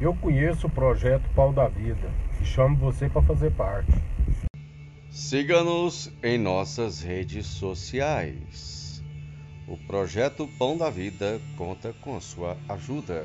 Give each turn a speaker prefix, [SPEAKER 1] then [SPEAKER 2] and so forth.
[SPEAKER 1] Eu conheço o projeto Pau da Vida e chamo você para fazer parte.
[SPEAKER 2] Siga-nos em nossas redes sociais. O projeto Pão da Vida conta com sua ajuda.